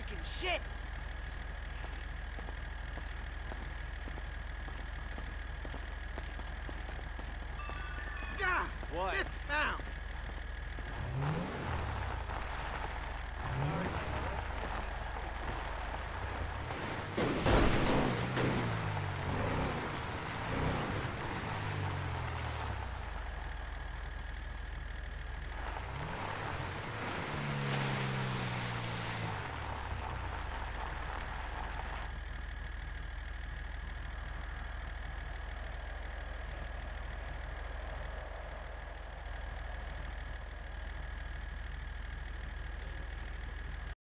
Fucking shit! God, What? this town!